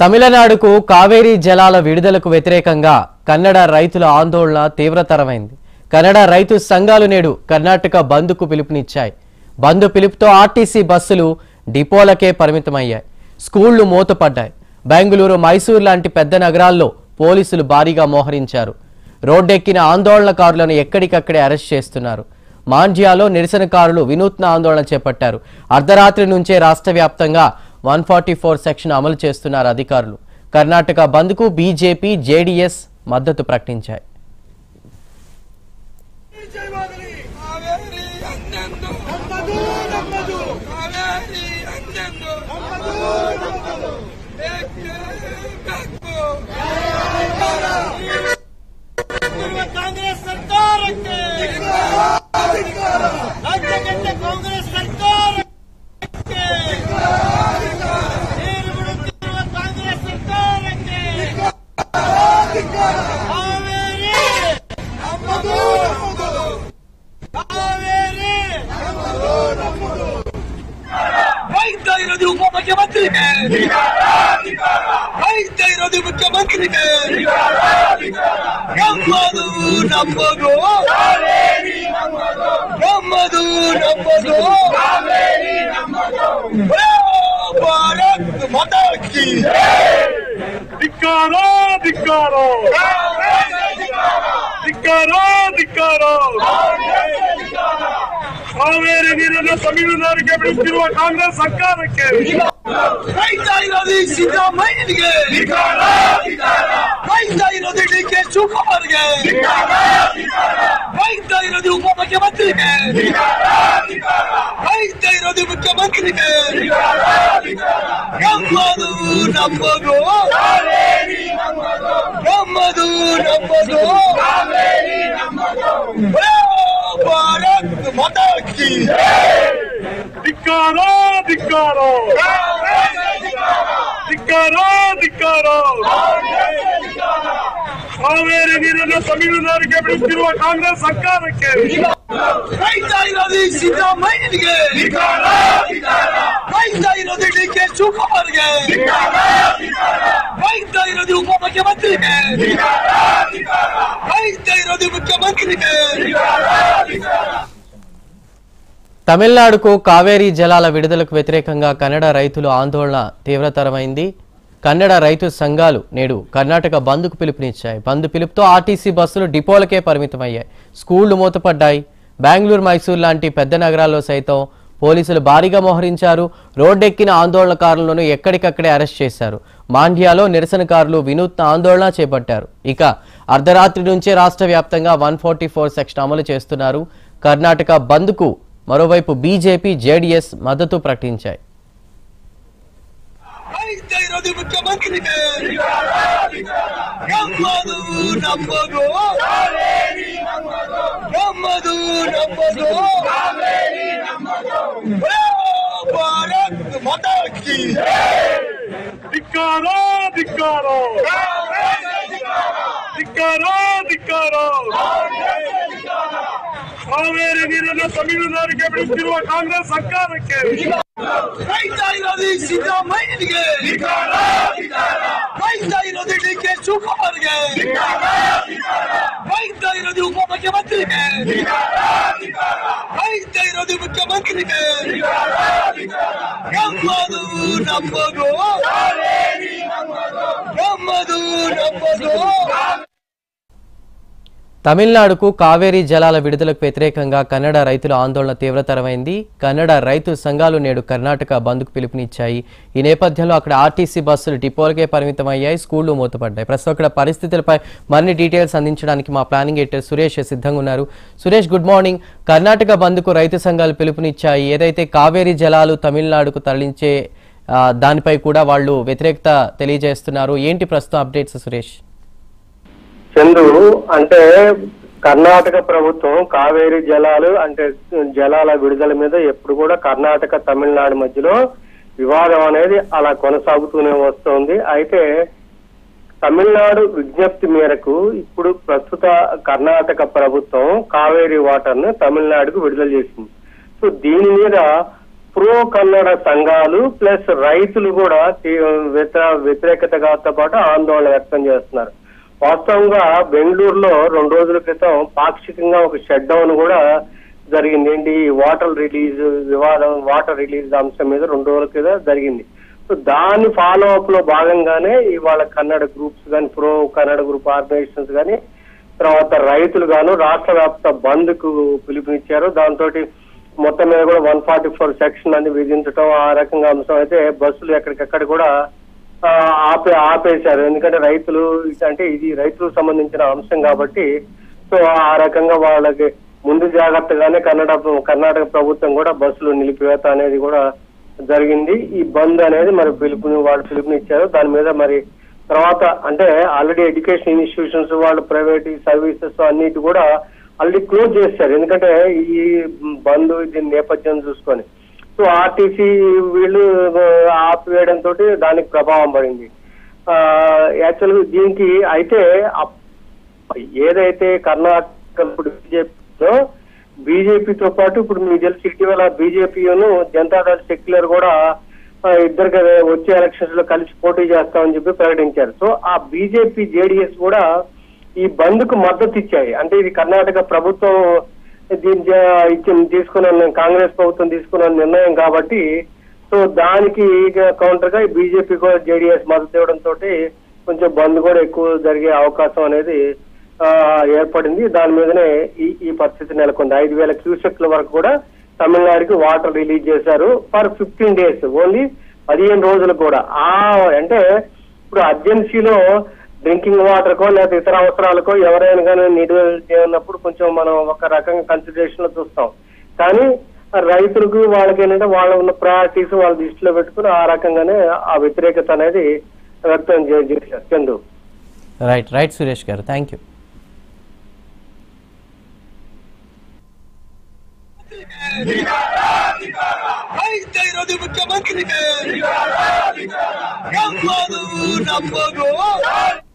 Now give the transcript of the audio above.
తమిళనాడుకు కావేరీ జలాల విడుదలకు వ్యతిరేకంగా కన్నడ రైతుల ఆందోళన తీవ్రతరమైంది. కన్నడ రైతు సంఘాలు నేడు కర్ణాటక బంద్కు పిలుపునిచ్చాయి. బంద్ పిలుపుతో ఆర్టీసీ బస్సులు డిపోలకే పరిమితమయ్యాయి. స్కూళ్ళు మూతపడ్డాయి. బెంగళూరు మైసూర్ లాంటి పెద్ద నగరాల్లో పోలీసులు భారీగా మోహరించారు. రోడ్డెక్కిన ఆందోళనకారులను ఎక్కడికక్కడే అరెస్ట్ చేస్తున్నారు. మాండ్యాలో నిరసనకారులు వినూత్న ఆందోళన చేపట్టారు. అర్ధరాత్రి నుంచే రాష్ట్ర వ్యాప్తంగా వన్ ఫార్టీ ఫోర్ సెక్షన్ అమలు చేస్తున్నారు అధికారులు కర్ణాటక బంద్కు బీజేపీ జేడీఎస్ మద్దతు ప్రకటించాయి ಕಾವೇರಿ ಅಂದೆಂದು ನಮ್ಮದು ಕಾವೇರಿ ಅಂದೆಂದು ಬೇಕೇ ಬೇಕು ಕಾಂಗ್ರೆಸ್ ಸರ್ಕಾರಕ್ಕೆ ವೈದ್ಯ ಇರೋದು ಉಪಮುಖ್ಯಮಂತ್ರಿಗೆ ವೈದ್ಯ ಇರೋದು ಮುಖ್ಯಮಂತ್ರಿಗೆ ನಮ್ಮದು ನಮ್ಮದು ನಮ್ಮದು ನಮ್ಮದು ಓ ಭಾರತ್ ಮಾತಾ ಕಿ ಧಿಕ್ಕಾರ ಧಿಕ್ಕಾರ ಧಿಕ್ಕಾರ ಧಿಕ್ಕಾರ ಕಾವೇರಿ ನೀರನ್ನು ತಮಿಳುನಾಡಿಗೆ ಬಿಡುತ್ತಿರುವ ಕಾಂಗ್ರೆಸ್ ಸರ್ಕಾರಕ್ಕೆ ವೈದ್ಯ ಇರೋದು ಸಿದ್ದರಾಮಯ್ಯನಿಗೆ ವೈದ್ಯ ಇರೋದು ಡಿ ಕೆ ಶಿವಕುಮಾರ್ಗೆ ವೈದ್ಯ ಇರೋದು ಉಪಮುಖ್ಯಮಂತ್ರಿಗೆ ವೈದ್ಯ ಇರೋದು ಮುಖ್ಯಮಂತ್ರಿಗೆ ನಮ್ಮದು ನಮ್ಮದು ನಮ್ಮದು ನಮ್ಮದು ಓ ಭಾರತ್ ಮಾತಾ ಕಿ ಧಿಕ್ಕಾರ ಧಿಕ್ಕಾರ. ಧಿಕ್ಕಾರ ಧಿಕ್ಕಾರ. ಕಾವೇರಿ ನೀರನ್ನು ತಮಿಳುನಾಡಿಗೆ ಬಿಡುತ್ತಿರುವ ಕಾಂಗ್ರೆಸ್ ಸರ್ಕಾರಕ್ಕೆ. ರೈತ ಇರೋದು ಸಿದ್ದರಾಮಯ್ಯನಿಗೆ. ವೈದ್ಯ ಇರೋದು తమిళనాడుకు కావేరీ జలాల విడుదలకు వ్యతిరేకంగా కన్నడ రైతుల ఆందోళన తీవ్రతరమైంది. కన్నడ రైతు సంఘాలు నేడు కర్ణాటక బంద్కు పిలుపునిచ్చాయి. బంద్ పిలుపుతో ఆర్టీసీ బస్సులు డిపోలకే పరిమితమయ్యాయి. స్కూళ్ళు మూతపడ్డాయి. బెంగళూరు మైసూర్ లాంటి పెద్ద నగరాల్లో సైతం పోలీసులు భారీగా మోహరించారు. రోడ్డెక్కిన ఆందోళనకారులను ఎక్కడికక్కడే అరెస్ట్ చేశారు. మాండ్యాలో నిరసనకారులు వినూత్న ఆందోళన చేపట్టారు. ఇక అర్ధరాత్రి నుంచే రాష్ట్ర వ్యాప్తంగా వన్ ఫార్టీ ఫోర్ సెక్షన్ అమలు చేస్తున్నారు. కర్ణాటక బంద్కు మరోవైపు బీజేపీ జేడీఎస్ మద్దతు ప్రకటించాయి. ధిక్కారో ధిక్కారో. ధిక్కారో ధిక్కారో. ನೀರನ್ನು ತಮಿಳುನಾಡಿಗೆ ಬಿಡುತ್ತಿರುವ ಕಾಂಗ್ರೆಸ್ ಸರ್ಕಾರಕ್ಕೆ ವೈದ್ಯ ಇರೋದು ಸಿದ್ದರಾಮಯ್ಯನಿಗೆ ವೈದ್ಯ ಇರೋದು ಡಿ ಕೆ ಶಿವಕುಮಾರ್ಗೆ ವೈದ್ಯ ಇರೋದು ಉಪಮುಖ್ಯಮಂತ್ರಿಗೆ ವೈದ್ಯ ಇರೋದು ಮುಖ್ಯಮಂತ್ರಿಗೆ ನಮ್ಮದು ನಮ್ಮದು ನಮ್ಮದು ನಮ್ಮದು తమిళనాడుకు కావేరీ జలాల విడుదలకు వ్యతిరేకంగా కన్నడ రైతుల ఆందోళన తీవ్రతరమైంది. కన్నడ రైతు సంఘాలు నేడు కర్ణాటక బంద్కు పిలుపునిచ్చాయి. ఈ నేపథ్యంలో అక్కడ ఆర్టీసీ బస్సులు డిపోలకే పరిమితమయ్యాయి. స్కూళ్ళు మూతపడ్డాయి. ప్రస్తుతం అక్కడ పరిస్థితులపై మరిన్ని డీటెయిల్స్ అందించడానికి మా ప్లానింగ్ ఎడిటర్ సురేష్ సిద్ధంగా ఉన్నారు. Suresh good morning. కర్ణాటక బంద్కు రైతు సంఘాలు పిలుపునిచ్చాయి. ఏదైతే కావేరీ జలాలు తమిళనాడుకు తరలించే దానిపై కూడా వాళ్ళు వ్యతిరేకత తెలియజేస్తున్నారు. ఏంటి ప్రస్తుతం అప్డేట్స్ సురేష్? చందు అంటే కర్ణాటక ప్రభుత్వం కావేరీ జలాలు అంటే జలాల విడుదల మీద ఎప్పుడు కూడా కర్ణాటక తమిళనాడు మధ్యలో వివాదం అనేది అలా కొనసాగుతూనే వస్తోంది. అయితే తమిళనాడు విజ్ఞప్తి మేరకు ఇప్పుడు ప్రస్తుత కర్ణాటక ప్రభుత్వం కావేరీ వాటర్ను తమిళనాడుకు విడుదల చేసింది. సో దీని మీద ప్రో కన్నడ సంఘాలు ప్లస్ రైతులు కూడా తీ- వ్యతిరేకతతో పాటు ఆందోళన వ్యక్తం చేస్తున్నారు. వాస్తవంగా బెంగళూరులో రెండు రోజుల క్రితం పాక్షికంగా ఒక షట్ డౌన్ కూడా జరిగింది. ఏంటి? వాటర్ రిలీజ్ వివాదం వాటర్ రిలీజ్ అంశం మీద రెండు రోజుల క్రితం జరిగింది. సో దాని ఫాలో అప్లో భాగంగానే ఇవాళ కన్నడ గ్రూప్స్ కానీ ప్రో కన్నడ గ్రూప్ ఆర్గనైజేషన్స్ కానీ తర్వాత రైతులు గాను రాష్ట్ర వ్యాప్త బంద్కు పిలుపునిచ్చారు. దాంతో మొత్తం మీద కూడా వన్ ఫార్టీ ఫోర్ సెక్షన్ అని విధించడం ఆ రకంగా అంశం అయితే బస్సులు ఎక్కడికెక్కడ కూడా ఆపే ఆపేశారు. ఎందుకంటే రైతులు అంటే ఇది రైతులకు సంబంధించిన అంశం కాబట్టి సో ఆ రకంగా వాళ్ళకి ముందు జాగ్రత్తగానే కన్నడ కర్ణాటక ప్రభుత్వం కూడా బస్సులు నిలిపివేత అనేది కూడా జరిగింది. ఈ బంద్ అనేది మరి పిలుపుని వాళ్ళు పిలుపునిచ్చారు. దాని మీద మరి తర్వాత అంటే ఆల్రెడీ ఎడ్యుకేషన్ ఇన్స్టిట్యూషన్స్ వాళ్ళు ప్రైవేట్ సర్వీసెస్ అన్నిటి కూడా ఆల్రెడీ క్లోజ్ చేశారు. ఎందుకంటే ఈ బంద్ దీని నేపథ్యం చూసుకొని సో ఆర్టీసీ వీళ్ళు ఆపివేయడం తోటి దానికి ప్రభావం పడింది. యాక్చువల్గా దీనికి అయితే ఏదైతే కర్ణాటక ఇప్పుడు బీజేపీలో బీజేపీతో పాటు ఇప్పుడు మీకు తెలిసి ఇటీవల బీజేపీను జనతాదళ సెక్యులర్ కూడా ఇద్దరు కదా వచ్చే ఎలక్షన్స్లో కలిసి పోటీ చేస్తామని చెప్పి ప్రకటించారు. సో ఆ బీజేపీ జేడీఎస్ కూడా ఈ బంద్కు మద్దతు ఇచ్చాయి. అంటే ఇది కర్ణాటక ప్రభుత్వం దీని ఇచ్చిన తీసుకున్న కాంగ్రెస్ ప్రభుత్వం తీసుకున్న నిర్ణయం కాబట్టి సో దానికి కౌంటర్గా బీజేపీ కూడా జేడీఎస్ మద్దతు ఇవ్వడం తోటి కొంచెం బంద్ కూడా ఎక్కువ జరిగే అవకాశం అనేది ఆ, ఏర్పడింది. దాని మీదనే ఈ ఈ పరిస్థితి నెలకొంది. ఐదు వేల క్యూసెక్ల వరకు కూడా తమిళనాడుకి వాటర్ రిలీజ్ చేశారు ఫర్ ఫిఫ్టీన్ డేస్. ఓన్లీ పదిహేను రోజులు కూడా. ఆ అంటే ఇప్పుడు అర్జెన్సీలో డ్రింకింగ్ వాటర్ కో లేకపోతే ఇతర అవసరాలకో ఎవరైనా కానీ నిధులు చేయనప్పుడు కొంచెం మనం ఒక రకంగా కన్సిడరేషన్లో చూస్తాం. కానీ రైతులకు వాళ్ళకి ఏంటంటే వాళ్ళ ఉన్న ప్రయారిటీస్ వాళ్ళ దృష్టిలో పెట్టుకుని ఆ రకంగానే ఆ వ్యతిరేకత అనేది వ్యక్తం చేశారు చందు. రైట్ రైట్ సురేష్ గారు. థ్యాంక్ యూ ರೈತ